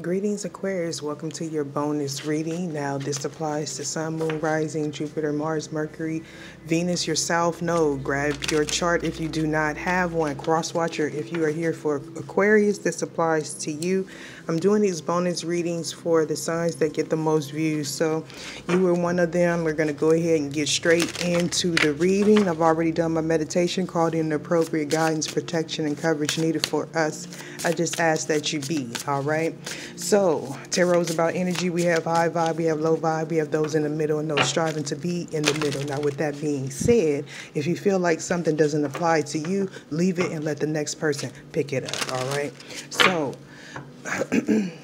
Greetings, Aquarius. Welcome to your bonus reading. Now, this applies to Sun, Moon, Rising, Jupiter, Mars, Mercury, Venus, your South Node. Grab your chart if you do not have one. Cross Watcher, if you are here for Aquarius, this applies to you. I'm doing these bonus readings for the signs that get the most views. So, you were one of them. We're going to go ahead and get straight into the reading. I've already done my meditation, called in the appropriate guidance, protection, and coverage needed for us. I just ask that you be, all right? So, tarot is about energy. We have high vibe, we have low vibe, we have those in the middle, and those striving to be in the middle. Now, with that being said, if you feel like something doesn't apply to you, leave it and let the next person pick it up, all right? So,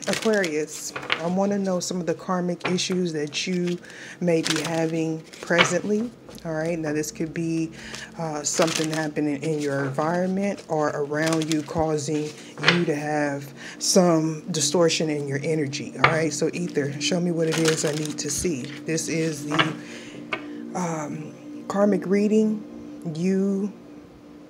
Aquarius, I want to know some of the karmic issues that you may be having presently. All right, now this could be uh, something happening in your environment or around you, causing you to have some distortion in your energy. All right, so Ether, show me what it is I need to see. This is the um, karmic reading. You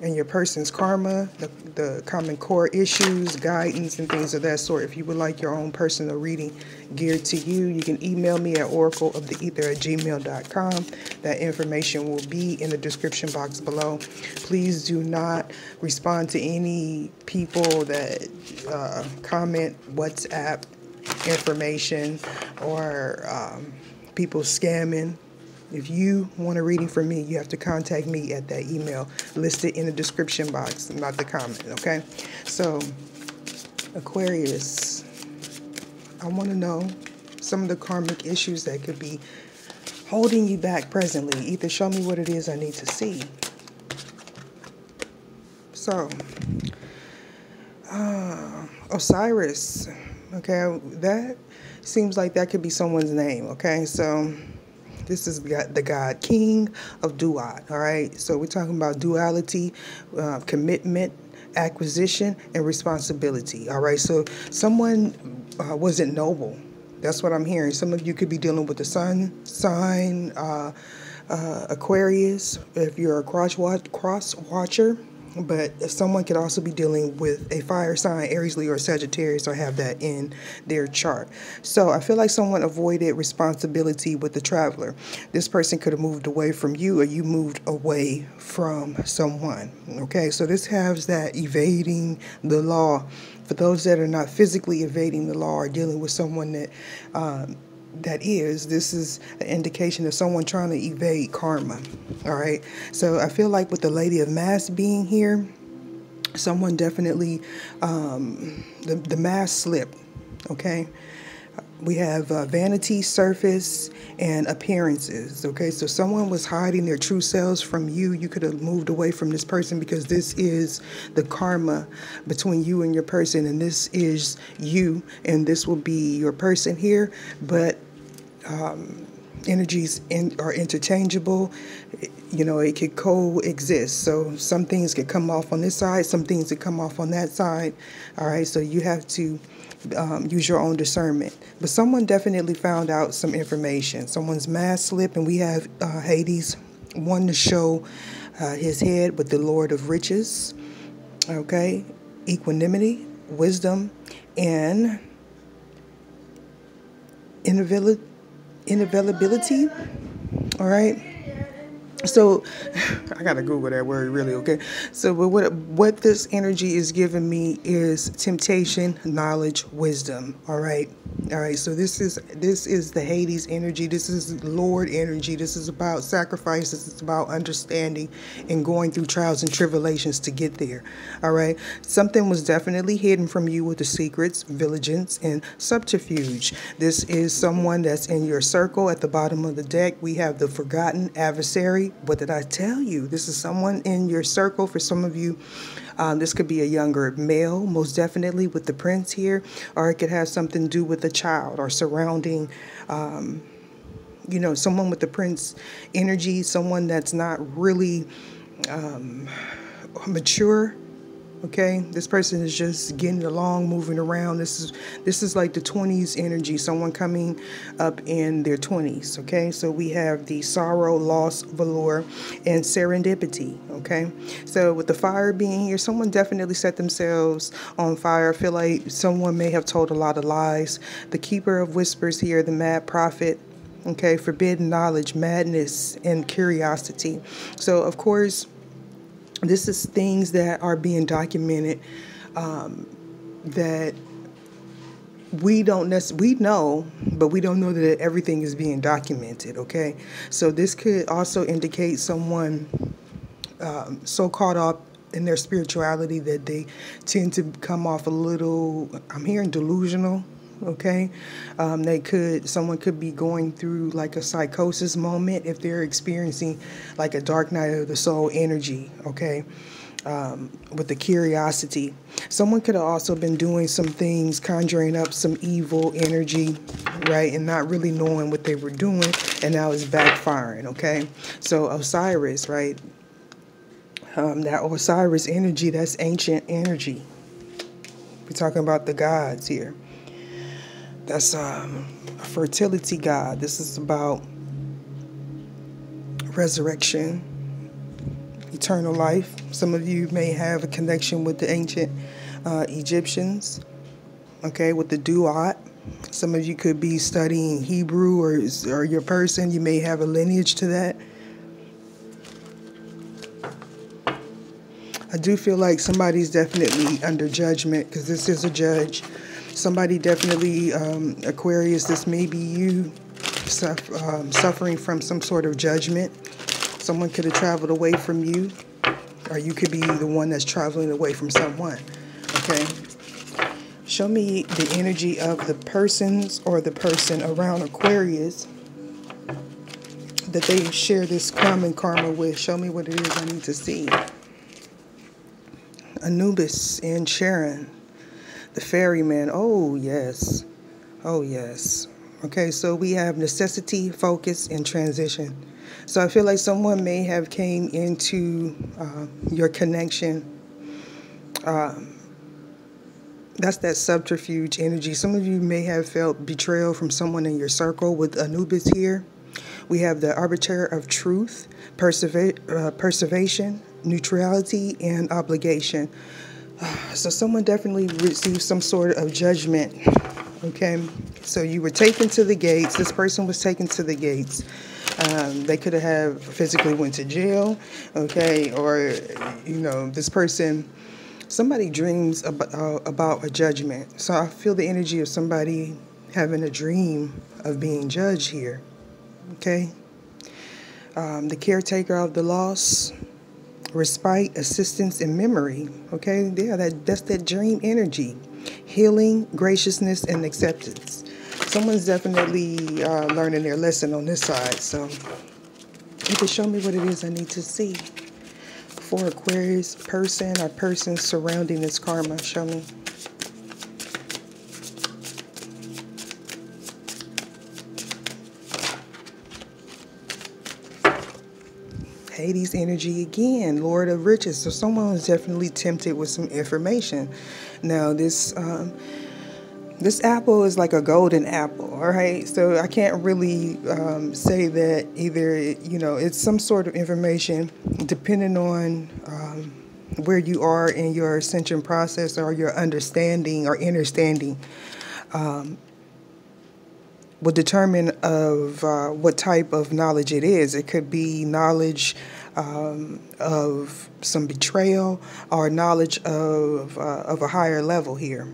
and your person's karma, the, the common core issues, guidance, and things of that sort. If you would like your own personal reading geared to you, you can email me at oracleoftheether at gmail.com. That information will be in the description box below. Please do not respond to any people that uh, comment WhatsApp information or um, people scamming if you want a reading from me, you have to contact me at that email listed in the description box, not the comment, okay? So, Aquarius, I want to know some of the karmic issues that could be holding you back presently. Ether show me what it is I need to see. So, uh, Osiris, okay, that seems like that could be someone's name, okay? So, this is the God King of Duat. All right. So we're talking about duality, uh, commitment, acquisition, and responsibility. All right. So someone uh, wasn't noble. That's what I'm hearing. Some of you could be dealing with the sun sign, uh, uh Aquarius. If you're a cross watch, cross watcher, but someone could also be dealing with a fire sign, Aries, Leo, or Sagittarius, or have that in their chart. So I feel like someone avoided responsibility with the traveler. This person could have moved away from you, or you moved away from someone. Okay, so this has that evading the law. For those that are not physically evading the law or dealing with someone that um, that is, this is an indication of someone trying to evade karma. All right. So I feel like with the Lady of Mass being here, someone definitely, um, the, the mask slipped. Okay we have uh, vanity, surface, and appearances. Okay, so someone was hiding their true selves from you. You could have moved away from this person because this is the karma between you and your person, and this is you, and this will be your person here. But um, energies in, are interchangeable. You know, it could coexist. So some things could come off on this side, some things could come off on that side. All right, so you have to um, use your own discernment. But someone definitely found out some information. Someone's mask slip, and we have uh, Hades one to show uh, his head with the Lord of Riches. Okay, equanimity, wisdom, and inavailability. All right so I gotta Google that word really, okay? So but what what this energy is giving me is temptation, knowledge, wisdom. All right. All right. So this is this is the Hades energy. This is Lord energy. This is about sacrifices it's about understanding and going through trials and tribulations to get there. All right. Something was definitely hidden from you with the secrets, vigilance, and subterfuge. This is someone that's in your circle at the bottom of the deck. We have the forgotten adversary what did I tell you? This is someone in your circle. For some of you, um, this could be a younger male, most definitely with the prince here, or it could have something to do with a child or surrounding. Um, you know, someone with the prince energy, someone that's not really um, mature okay? This person is just getting along moving around. This is this is like the 20s energy someone coming up in their 20s okay? So we have the sorrow loss velour and serendipity okay? So with the fire being here someone definitely set themselves on fire. I feel like someone may have told a lot of lies. The keeper of whispers here the mad prophet okay? Forbidden knowledge madness and curiosity. So of course this is things that are being documented um, that we don't necessarily we know but we don't know that everything is being documented okay? So this could also indicate someone um, so caught up in their spirituality that they tend to come off a little i'm hearing delusional okay? Um, they could someone could be going through like a psychosis moment if they're experiencing like a dark night of the soul energy okay? Um, with the curiosity. Someone could have also been doing some things conjuring up some evil energy right? And not really knowing what they were doing and now it's backfiring okay? So osiris right? Um, that osiris energy that's ancient energy. We're talking about the gods here that's um, a fertility god. This is about resurrection, eternal life. Some of you may have a connection with the ancient uh, Egyptians, okay, with the duat. Some of you could be studying Hebrew or, or your person, you may have a lineage to that. I do feel like somebody's definitely under judgment because this is a judge somebody definitely, um, Aquarius, this may be you um, suffering from some sort of judgment. Someone could have traveled away from you, or you could be the one that's traveling away from someone. Okay? Show me the energy of the persons or the person around Aquarius that they share this common karma with. Show me what it is I need to see. Anubis and Charon. The ferryman. Oh, yes. Oh, yes. Okay, so we have necessity, focus, and transition. So I feel like someone may have came into uh, your connection. Um, that's that subterfuge energy. Some of you may have felt betrayal from someone in your circle with Anubis here. We have the arbiter of truth, persever- uh, preservation, neutrality, and obligation. So someone definitely received some sort of judgment. Okay, so you were taken to the gates. This person was taken to the gates. Um, they could have physically went to jail. Okay, or you know, this person. Somebody dreams about, uh, about a judgment. So I feel the energy of somebody having a dream of being judged here. Okay. Um, the caretaker of the loss respite, assistance, and memory. Okay, yeah, that that's that dream energy, healing, graciousness, and acceptance. Someone's definitely uh, learning their lesson on this side. So, you can show me what it is I need to see for Aquarius person or persons surrounding this karma. Show me. Hades energy again, Lord of Riches. So someone was definitely tempted with some information. Now this um, this apple is like a golden apple, all right? So I can't really um, say that either, you know, it's some sort of information depending on um, where you are in your ascension process or your understanding or understanding. Um, will determine of uh, what type of knowledge it is. It could be knowledge um, of some betrayal or knowledge of uh, of a higher level here.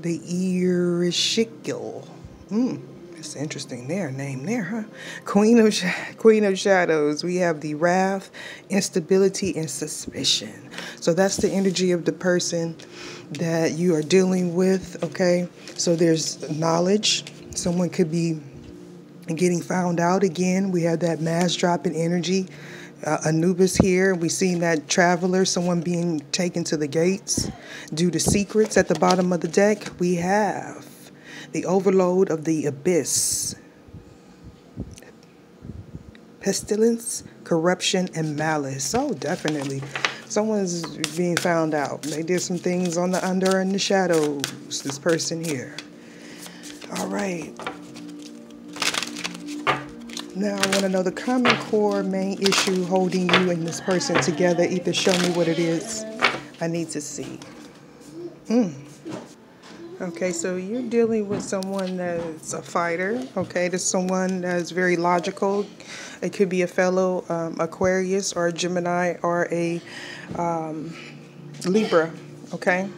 The Ereshkigal. Hmm. It's interesting there, name there, huh? Queen of Queen of Shadows. We have the wrath, instability, and suspicion. So that's the energy of the person that you are dealing with. Okay, so there's knowledge, Someone could be getting found out again. We have that mass drop in energy. Uh, Anubis here. We've seen that traveler, someone being taken to the gates due to secrets at the bottom of the deck. We have the overload of the abyss, pestilence, corruption, and malice. Oh, definitely. someone's being found out. They did some things on the under and the shadows. This person here. All right. Now I want to know the common core main issue holding you and this person together. Ether show me what it is I need to see. Mm. Okay, so you're dealing with someone that's a fighter. Okay, that's someone that's very logical. It could be a fellow um, Aquarius or a Gemini or a um, Libra. Okay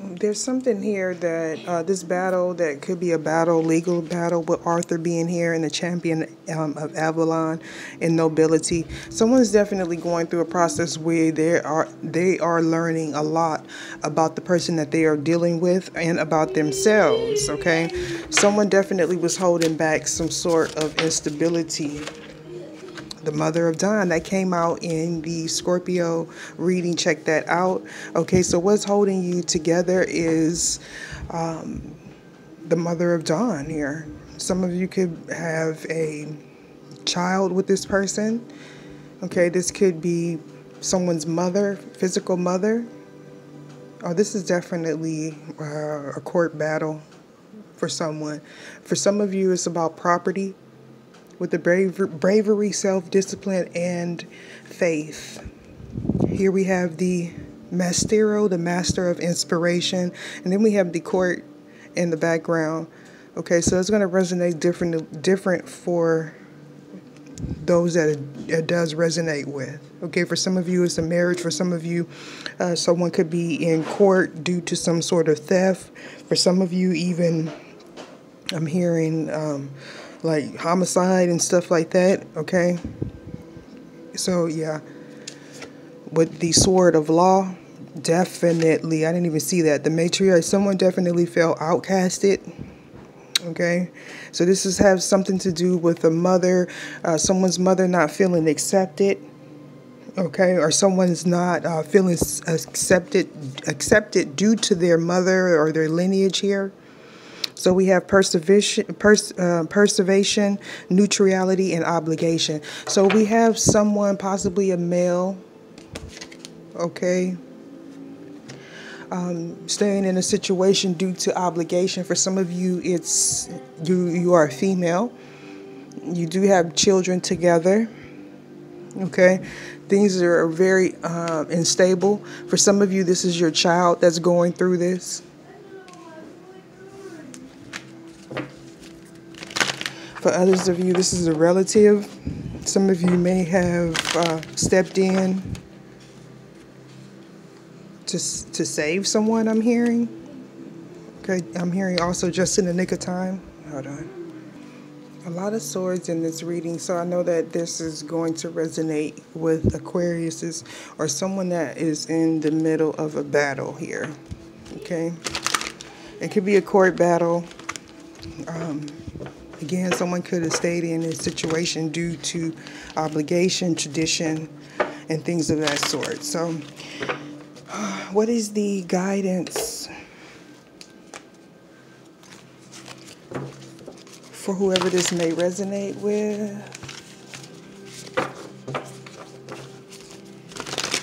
there's something here that uh, this battle that could be a battle, legal battle with Arthur being here and the champion um, of Avalon and nobility. Someone's definitely going through a process where they are they are learning a lot about the person that they are dealing with and about themselves. Okay, someone definitely was holding back some sort of instability the mother of Dawn that came out in the Scorpio reading. Check that out. Okay, so what's holding you together is um, the mother of Dawn here. Some of you could have a child with this person. Okay, this could be someone's mother, physical mother. Oh, this is definitely uh, a court battle for someone. For some of you, it's about property with the bravery, self discipline, and faith. Here we have the Mastero, the master of inspiration, and then we have the court in the background. Okay, so it's going to resonate different, different for those that it, it, does resonate with. Okay, for some of you, it's a marriage. For some of you, uh, someone could be in court due to some sort of theft. For some of you, even I'm hearing um, like homicide and stuff like that, okay? So, yeah. With the sword of law, definitely, I didn't even see that. The matriarch, someone definitely felt outcasted, okay? So, this is have something to do with a mother, uh, someone's mother not feeling accepted okay or someone's not uh, feeling accepted accepted due to their mother or their lineage here so we have perseveration, pers- uh, neutrality, and obligation. So we have someone, possibly a male, okay, um, staying in a situation due to obligation. For some of you, it's you. You are a female. You do have children together. Okay, things are very uh, unstable. For some of you, this is your child that's going through this. For others of you, this is a relative. Some of you may have uh, stepped in to, to save someone, I'm hearing. Okay, I'm hearing also just in the nick of time. Hold on. A lot of swords in this reading, so I know that this is going to resonate with Aquariuses or someone that is in the middle of a battle here. Okay, it could be a court battle. Um, Again, someone could have stayed in this situation due to obligation, tradition, and things of that sort. So, what is the guidance for whoever this may resonate with?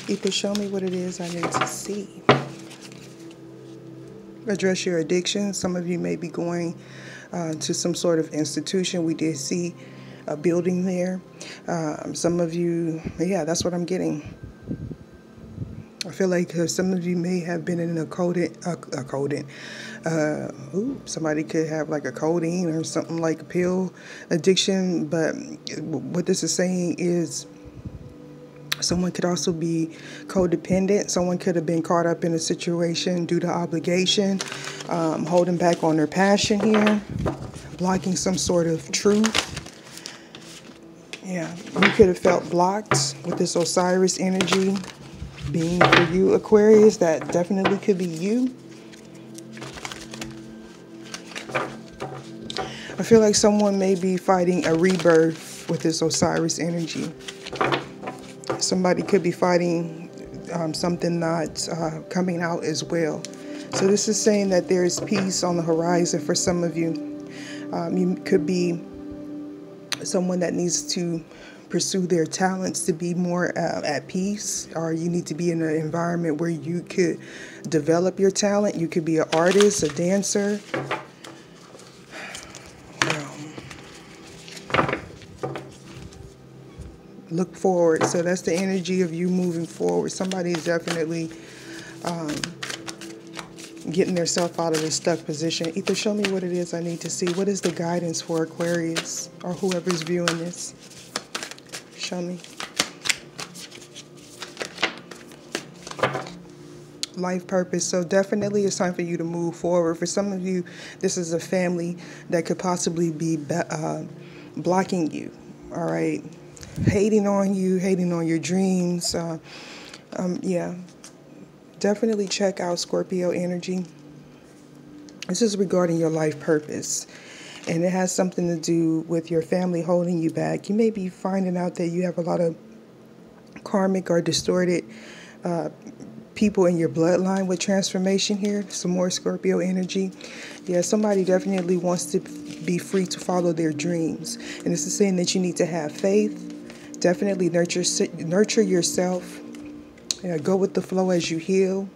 Ether show me what it is I need to see. Address your addiction. Some of you may be going uh, to some sort of institution. We did see a building there. Um, some of you, yeah, that's what I'm getting. I feel like uh, some of you may have been in a coding, a, a. Uh, ooh, somebody could have like a codeine or something like a pill addiction. But what this is saying is Someone could also be codependent. Someone could have been caught up in a situation due to obligation, um, holding back on their passion here, blocking some sort of truth. Yeah, you could have felt blocked with this Osiris energy being for you, Aquarius. That definitely could be you. I feel like someone may be fighting a rebirth with this Osiris energy. Somebody could be fighting um, something not uh, coming out as well. So this is saying that there is peace on the horizon for some of you. Um, you could be someone that needs to pursue their talents to be more uh, at peace, or you need to be in an environment where you could develop your talent. You could be an artist, a dancer. Look forward. So that's the energy of you moving forward. Somebody is definitely um, getting themselves out of a stuck position. Ether show me what it is I need to see. What is the guidance for Aquarius or whoever's viewing this? Show me. life purpose. So definitely it's time for you to move forward. For some of you, this is a family that could possibly be uh, blocking you, all right? Hating on you, hating on your dreams. Uh, um, yeah, definitely check out Scorpio energy. This is regarding your life purpose. And it has something to do with your family holding you back. You may be finding out that you have a lot of karmic or distorted uh, people in your bloodline with transformation here. Some more Scorpio energy. Yeah, somebody definitely wants to be free to follow their dreams. And this is saying that you need to have faith. Definitely nurture nurture yourself yeah, go with the flow as you heal.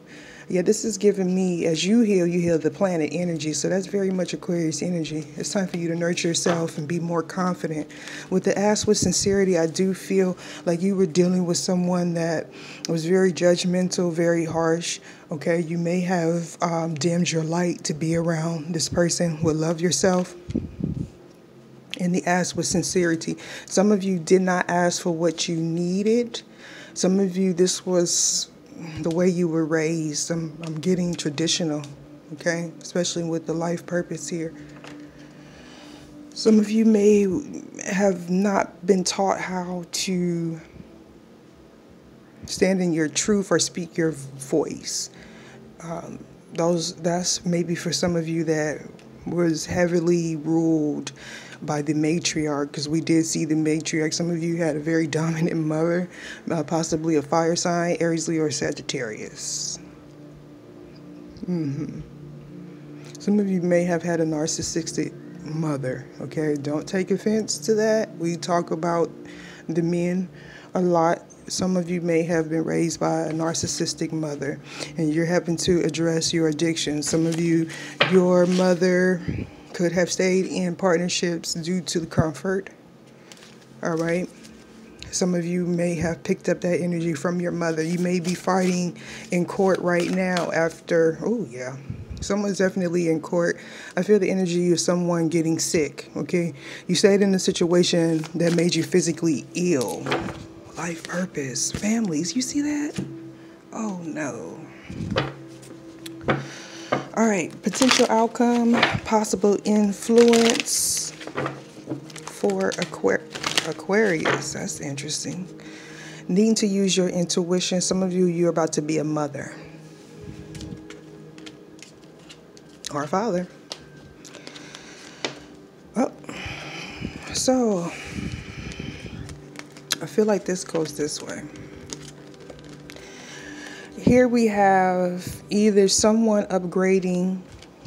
Yeah, this is giving me, as you heal, you heal the planet energy. So that's very much Aquarius energy. It's time for you to nurture yourself and be more confident. With the ask with sincerity, I do feel like you were dealing with someone that was very judgmental, very harsh. Okay, you may have um, dimmed your light to be around this person who love yourself and the ask with sincerity. Some of you did not ask for what you needed some of you, this was the way you were raised. I'm, I'm getting traditional, okay? Especially with the life purpose here. Some of you may have not been taught how to stand in your truth or speak your voice. Um, those that's maybe for some of you that was heavily ruled by the matriarch because we did see the matriarch. Some of you had a very dominant mother, uh, possibly a fire sign, Aries, Leo, or Sagittarius. Mm-hmm. Some of you may have had a narcissistic mother, okay? Don't take offense to that. We talk about the men a lot. Some of you may have been raised by a narcissistic mother and you're having to address your addiction. Some of you, your mother could have stayed in partnerships due to the comfort. All right. Some of you may have picked up that energy from your mother. You may be fighting in court right now after, oh, yeah. Someone's definitely in court. I feel the energy of someone getting sick, okay? You stayed in a situation that made you physically ill. Life purpose, families, you see that? Oh, no. All right, potential outcome, possible influence for Aqu- Aquarius. That's interesting. Needing to use your intuition. Some of you, you're about to be a mother or a father. Oh, so I feel like this goes this way here we have either someone upgrading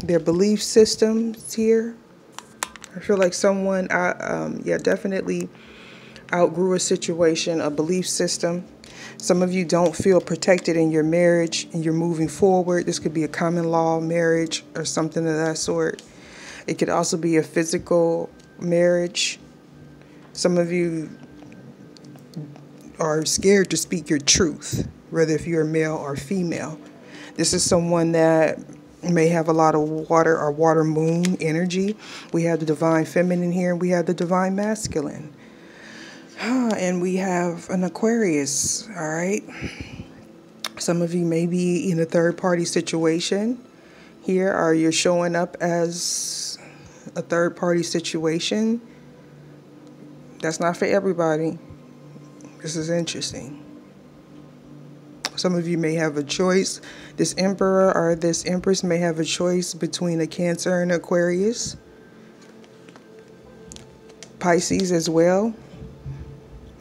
their belief systems here. I feel like someone, uh, um, yeah, definitely outgrew a situation, a belief system. Some of you don't feel protected in your marriage and you're moving forward. This could be a common law marriage or something of that sort. It could also be a physical marriage. Some of you are scared to speak your truth whether if you're male or female. This is someone that may have a lot of water or water moon energy. We have the divine feminine here, and we have the divine masculine. And we have an Aquarius, all right? Some of you may be in a third party situation here, or you're showing up as a third party situation. That's not for everybody. This is interesting. Some of you may have a choice. This emperor or this empress may have a choice between a Cancer and Aquarius. Pisces as well.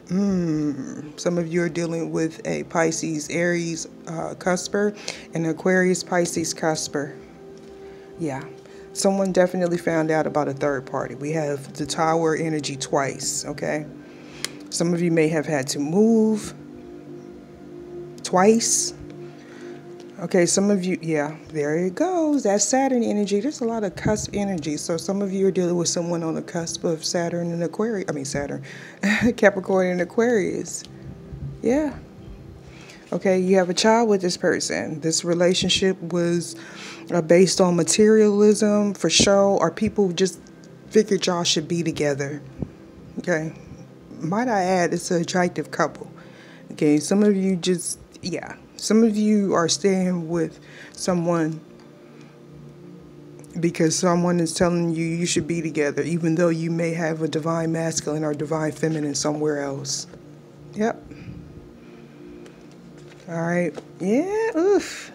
Mm, some of you are dealing with a Pisces Aries uh, cusper and Aquarius Pisces cusper. Yeah. Someone definitely found out about a third party. We have the tower energy twice, okay? Some of you may have had to move twice. Okay, some of you, yeah, there it goes. That Saturn energy. There's a lot of cusp energy. So some of you are dealing with someone on the cusp of Saturn and Aquarius. I mean, Saturn, Capricorn and Aquarius. Yeah. Okay, you have a child with this person. This relationship was uh, based on materialism for show, or people just figured y'all should be together. Okay, might I add, it's an attractive couple. Okay, some of you just, yeah, some of you are staying with someone because someone is telling you you should be together, even though you may have a divine masculine or divine feminine somewhere else. Yep. All right. Yeah. Oof.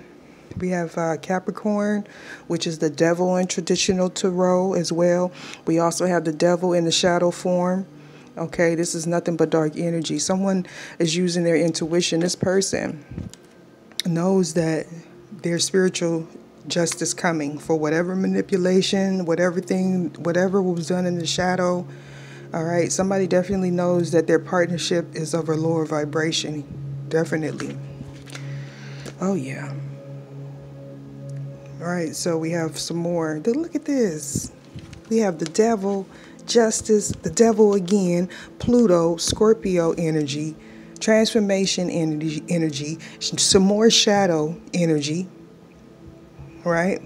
We have uh, Capricorn, which is the devil in traditional tarot as well. We also have the devil in the shadow form. Okay, this is nothing but dark energy. Someone is using their intuition. This person knows that their spiritual justice coming for whatever manipulation, whatever thing, whatever was done in the shadow. All right, somebody definitely knows that their partnership is of a lower vibration. Definitely. Oh, yeah. All right, so we have some more. Look at this. We have the devil, justice, the devil again, Pluto, Scorpio energy, transformation energy, energy some more shadow energy, right?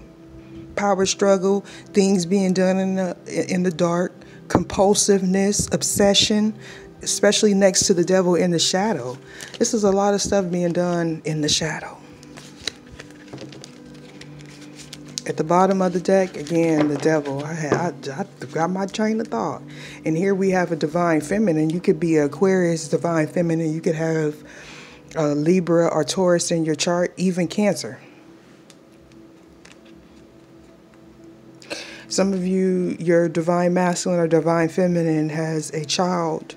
Power struggle, things being done in the in the dark, compulsiveness, obsession, especially next to the devil in the shadow. This is a lot of stuff being done in the shadow. At the bottom of the deck, again, the devil. I had I, I got my train of thought, and here we have a divine feminine. You could be Aquarius, divine feminine. You could have a Libra or Taurus in your chart, even Cancer. Some of you, your divine masculine or divine feminine has a child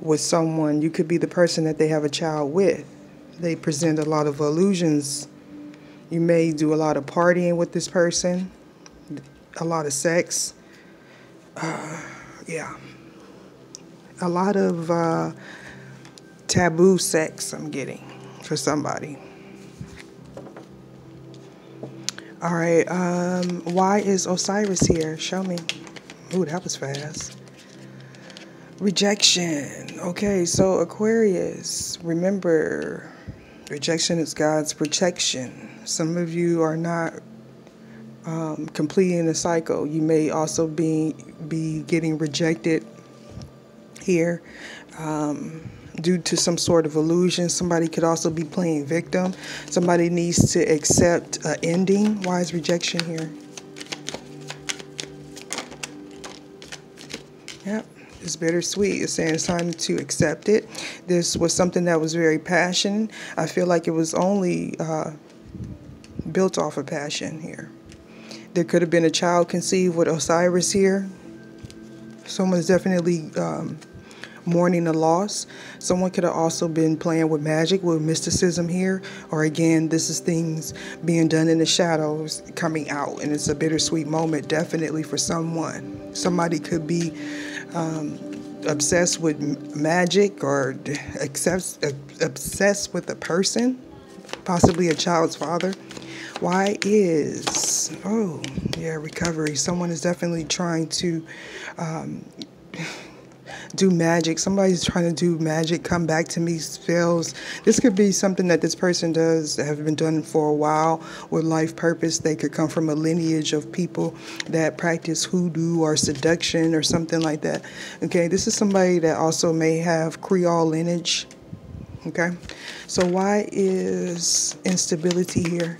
with someone. You could be the person that they have a child with. They present a lot of illusions you may do a lot of partying with this person, a lot of sex. Uh, yeah. A lot of uh, taboo sex I'm getting for somebody. All right. Um, why is Osiris here? Show me. Ooh, that was fast. Rejection. Okay, so Aquarius, remember, rejection is God's protection. Some of you are not um, completing the cycle. You may also be be getting rejected here um, due to some sort of illusion. Somebody could also be playing victim. Somebody needs to accept an ending. Why is rejection here? Yep. It's bittersweet. It's saying it's time to accept it. This was something that was very passionate. I feel like it was only uh, built off of passion here. There could have been a child conceived with Osiris here. Someone's definitely um, mourning a loss. Someone could have also been playing with magic, with mysticism here. Or again, this is things being done in the shadows coming out. And it's a bittersweet moment, definitely for someone. Somebody could be um, obsessed with magic or obsessed, obsessed with a person, possibly a child's father. Why is, oh, yeah, recovery. Someone is definitely trying to um, do magic. Somebody's trying to do magic, come back to me, spells. This could be something that this person does, have been done for a while with life purpose. They could come from a lineage of people that practice hoodoo or seduction or something like that. Okay, this is somebody that also may have Creole lineage. Okay, so why is instability here?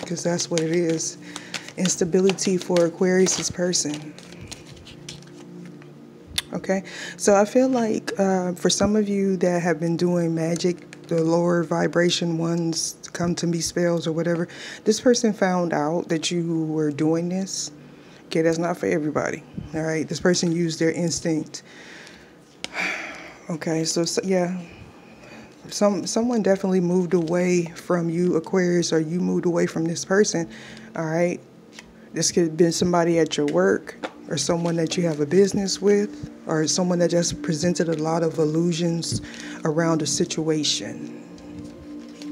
Because that's what it is. Instability for Aquarius's person. Okay, so I feel like uh, for some of you that have been doing magic, the lower vibration ones come to me spells or whatever, this person found out that you were doing this. Okay, that's not for everybody. All right, this person used their instinct. Okay, so, so yeah, some someone definitely moved away from you, Aquarius, or you moved away from this person. All right. This could have been somebody at your work. or someone that you have a business with or someone that just presented a lot of illusions around a situation.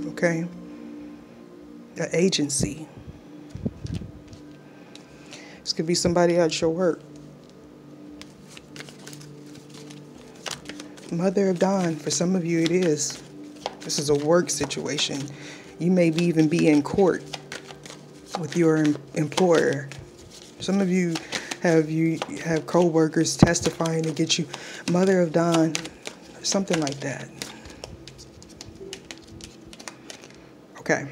Okay? An agency. This could be somebody at your work. Mother of Dawn, for some of you it is. This is a work situation. You may be even be in court with your employer. Some of you have you have co-workers testifying to get you Mother of Dawn, something like that. Okay.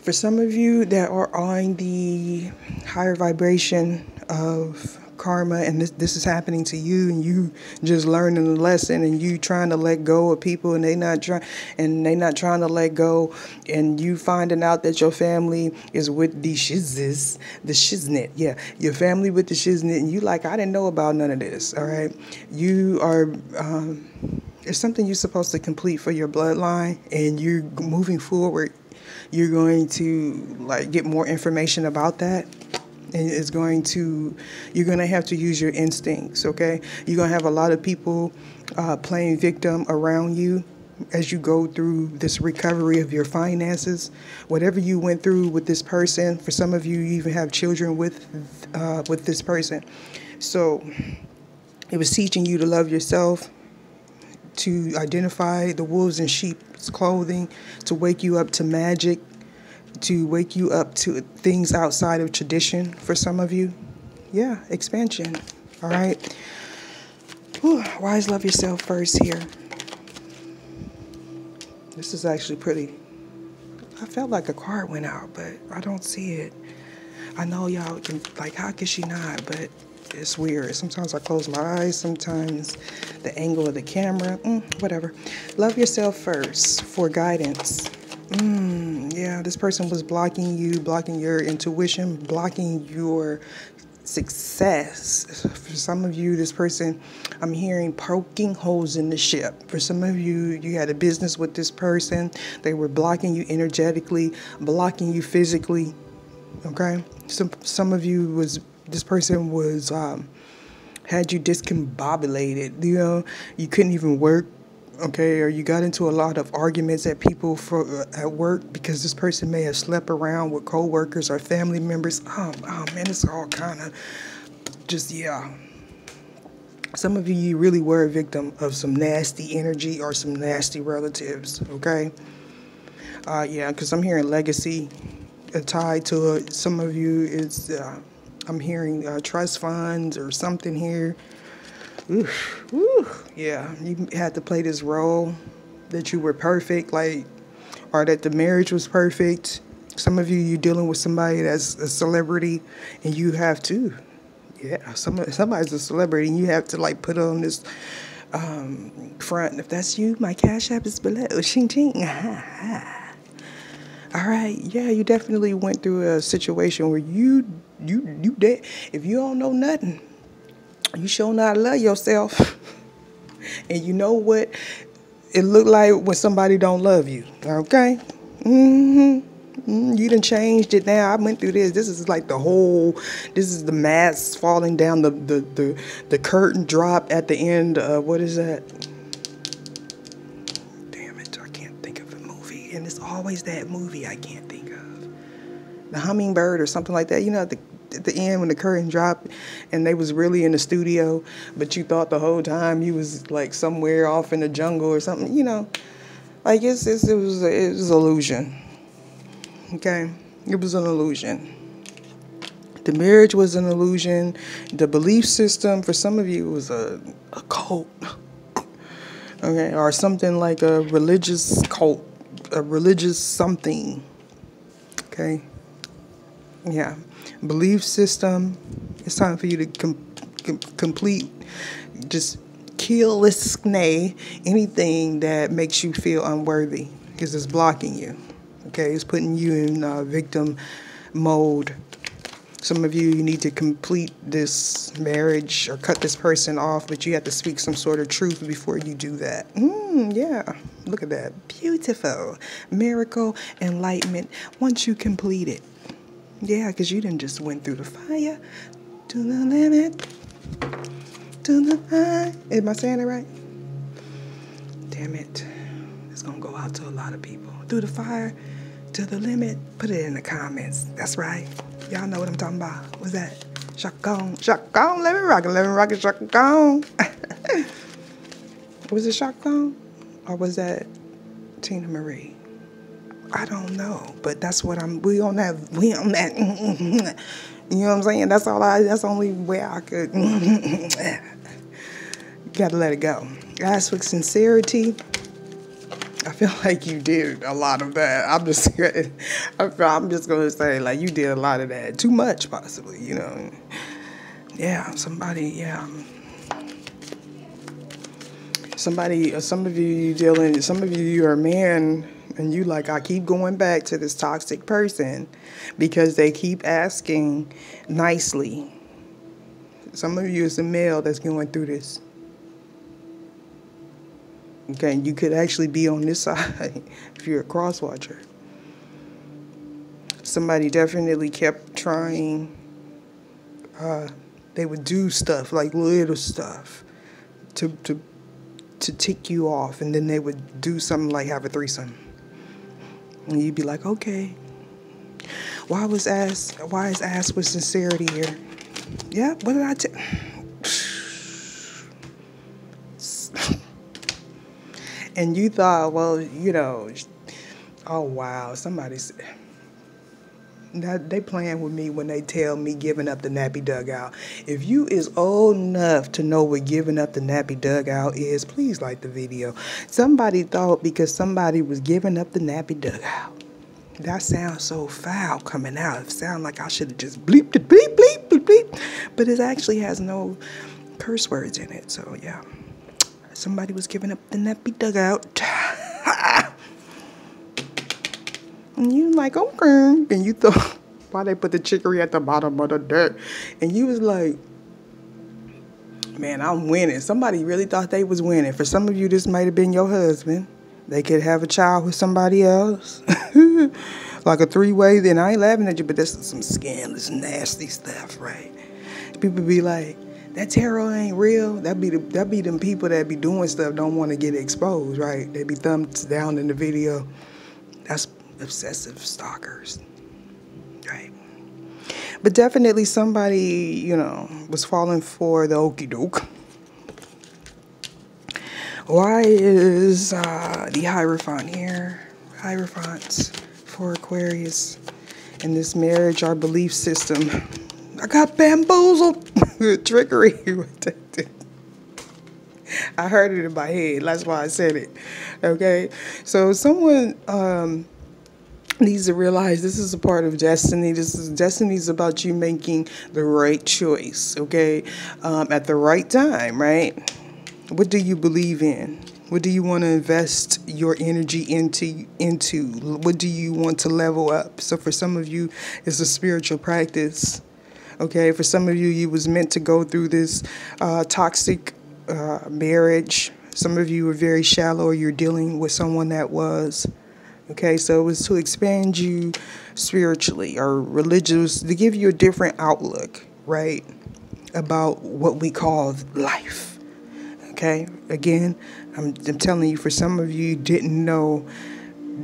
For some of you that are on the higher vibration of karma and this, this is happening to you and you just learning the lesson and you trying to let go of people and they not trying and they not trying to let go and you finding out that your family is with the shizis the shiznit yeah your family with the shiznit and you like I didn't know about none of this all right? You are um, it's something you're supposed to complete for your bloodline and you're moving forward you're going to like get more information about that and it's going to you're going to have to use your instincts okay? You're going to have a lot of people uh, playing victim around you as you go through this recovery of your finances. Whatever you went through with this person for some of you you even have children with uh, with this person. So it was teaching you to love yourself to identify the wolves in sheep's clothing to wake you up to magic to wake you up to things outside of tradition for some of you. Yeah, expansion. All right. Whew, wise love yourself first here. This is actually pretty. I felt like a card went out, but I don't see it. I know y'all can, like, how could she not? But it's weird. Sometimes I close my eyes, sometimes the angle of the camera, mm, whatever. Love yourself first for guidance. Mm, yeah, this person was blocking you, blocking your intuition, blocking your success. For some of you, this person, I'm hearing poking holes in the ship. For some of you, you had a business with this person. They were blocking you energetically, blocking you physically. Okay? Some some of you was this person was um, had you discombobulated. You know, you couldn't even work okay, or you got into a lot of arguments at people for uh, at work because this person may have slept around with coworkers or family members. Oh, oh man, it's all kind of just yeah. Some of you, you really were a victim of some nasty energy or some nasty relatives. Okay, uh, yeah, because I'm hearing legacy uh, tied to it. Some of you, it's uh, I'm hearing uh, trust funds or something here. Oof, oof, yeah, you had to play this role that you were perfect, like, or that the marriage was perfect. Some of you, you're dealing with somebody that's a celebrity, and you have to, yeah, some somebody's a celebrity, and you have to like put on this um, front. If that's you, my cash app is below. Ching ching. All right, yeah, you definitely went through a situation where you you you dead. If you don't know nothing you sure not love yourself. and you know what it look like when somebody don't love you. Okay? Mm-hmm. Mm, you done changed it now. I went through this. This is like the whole. This is the mask falling down. The the the, the curtain drop at the end. What is that? Damn it! I can't think of a movie, and it's always that movie I can't think of. The Hummingbird or something like that. You know the at the end when the curtain dropped and they was really in the studio, but you thought the whole time you was like somewhere off in the jungle or something, you know. Like it's, it's it was it was illusion. Okay, it was an illusion. The marriage was an illusion. The belief system for some of you was a, a cult. Okay, or something like a religious cult, a religious something. Okay. Yeah belief system. It's time for you to com- com- complete, just kill this snay, anything that makes you feel unworthy because it's blocking you. Okay, it's putting you in uh, victim mode. Some of you, you need to complete this marriage or cut this person off, but you have to speak some sort of truth before you do that. Mm, yeah, look at that. Beautiful. Miracle, enlightenment, once you complete it. Yeah, because you didn't just went through the fire. To the limit. To the high. Am I saying it right? Damn it. It's going to go out to a lot of people. Through the fire, to the limit. Put it in the comments. That's right. Y'all know what I'm talking about. What's that? Shotgun. Shotgun. Let me rock it. Let me rock it. Shotgun. was it Shotgun? Or was that Teena Marie? I don't know, but that's what I'm. We on that. We on that. You know what I'm saying? That's all I. That's the only way I could. Gotta let it go. As for sincerity, I feel like you did a lot of that. I'm just. I'm just gonna say like you did a lot of that. Too much, possibly. You know. Yeah. Somebody. Yeah somebody some of you you dealing some of you you're a man and you like I keep going back to this toxic person because they keep asking nicely. Some of you is a male that's going through this. Okay, you could actually be on this side if you're a cross watcher. Somebody definitely kept trying. Uh, they would do stuff like little stuff to to to tick you off, and then they would do something like have a threesome. And you'd be like, okay. Why was asked? Why is asked with sincerity here? Yeah, what did I tell? and you thought, well, you know, oh wow, somebody said that they playing with me when they tell me giving up the nappy dugout. If you is old enough to know what giving up the nappy dugout is, please like the video. Somebody thought because somebody was giving up the nappy dugout. That sounds so foul coming out. It sounds like I should have just bleeped it, bleep, bleep, bleep, bleep. But it actually has no curse words in it. So yeah, somebody was giving up the nappy dugout. And you like, okay. And you thought, why they put the chicory at the bottom of the dirt? And you was like, man, I'm winning. Somebody really thought they was winning. For some of you, this might have been your husband. They could have a child with somebody else. like a three-way, then I ain't laughing at you, but that's some scandalous, nasty stuff, right? People be like, that tarot ain't real. That be the that be them people that be doing stuff don't want to get exposed, right? They be thumbs down in the video. That's obsessive stalkers, right? But definitely somebody, you know, was falling for the okey doke. Why is uh, the Hierophant here? Hierophants for Aquarius in this marriage, our belief system. I got bamboozled. Trickery. I heard it in my head. That's why I said it. Okay. So someone um, needs to realize this is a part of destiny. This is destiny is about you making the right choice, okay, um, at the right time, right? What do you believe in? What do you want to invest your energy into? Into what do you want to level up? So for some of you, it's a spiritual practice. Okay, for some of you, you was meant to go through this uh, toxic uh, marriage. Some of you are very shallow, or you're dealing with someone that was. Okay, so it was to expand you spiritually or religious, to give you a different outlook, right, about what we call life. Okay, again, I'm, I'm telling you, for some of you, didn't know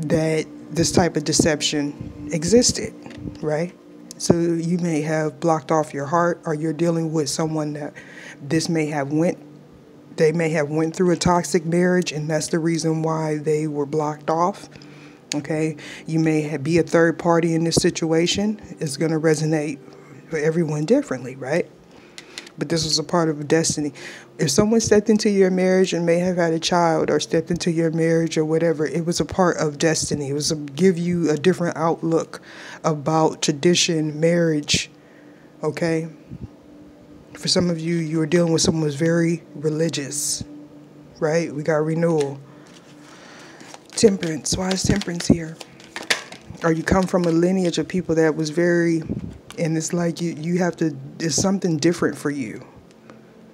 that this type of deception existed, right? So you may have blocked off your heart, or you're dealing with someone that this may have went they may have went through a toxic marriage and that's the reason why they were blocked off Okay, you may be a third party in this situation. It's going to resonate for everyone differently, right? But this was a part of destiny. If someone stepped into your marriage and may have had a child or stepped into your marriage or whatever, it was a part of destiny. It was to give you a different outlook about tradition, marriage, okay? For some of you, you were dealing with someone who's very religious, right? We got renewal. Temperance. Why is temperance here? Or you come from a lineage of people that was very, and it's like you, you have to, there's something different for you,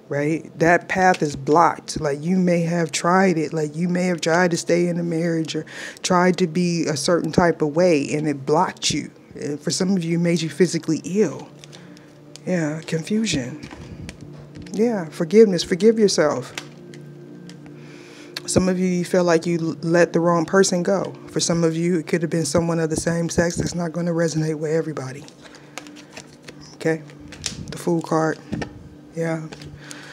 right? That path is blocked. Like you may have tried it. Like you may have tried to stay in a marriage or tried to be a certain type of way and it blocked you. And for some of you, made you physically ill. Yeah, confusion. Yeah, forgiveness. Forgive yourself. Some of you, feel like you let the wrong person go. For some of you, it could have been someone of the same sex that's not going to resonate with everybody. Okay? The Fool card. Yeah.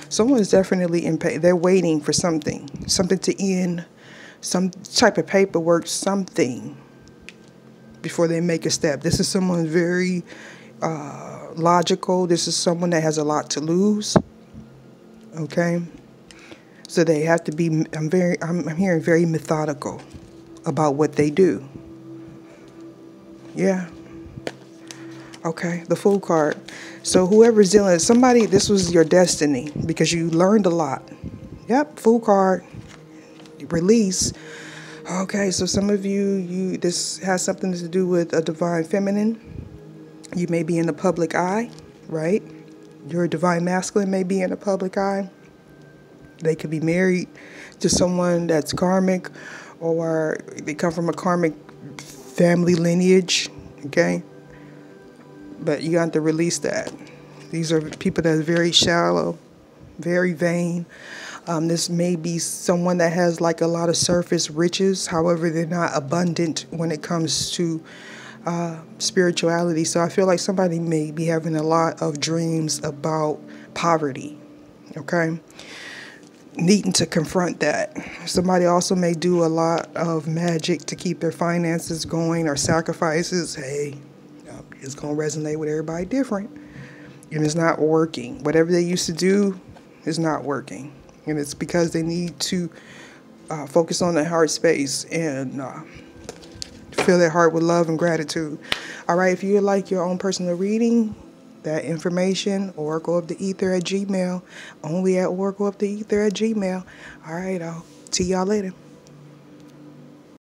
Someone is definitely in pain. They're waiting for something, something to end, some type of paperwork, something before they make a step. This is someone very uh, logical. This is someone that has a lot to lose. Okay? So they have to be, I'm very, I'm, I'm hearing very methodical about what they do. Yeah. Okay, the Fool card. So whoever's dealing, somebody, this was your destiny because you learned a lot. Yep, Fool card. Release. Okay, so some of you, you this has something to do with a divine feminine. You may be in the public eye, right? Your divine masculine may be in the public eye. They could be married to someone that's karmic or they come from a karmic family lineage, okay? But you have to release that. These are people that are very shallow, very vain. Um, this may be someone that has like a lot of surface riches, however, they're not abundant when it comes to uh, spirituality. So I feel like somebody may be having a lot of dreams about poverty, okay? Needing to confront that. Somebody also may do a lot of magic to keep their finances going or sacrifices. Hey, it's going to resonate with everybody different. And it's not working. Whatever they used to do is not working. And it's because they need to uh, focus on their heart space and uh, fill their heart with love and gratitude. All right, if you like your own personal reading, that information, Oracle of the Ether at Gmail. Only at Oracle of the Ether at Gmail. All right, I'll see y'all later.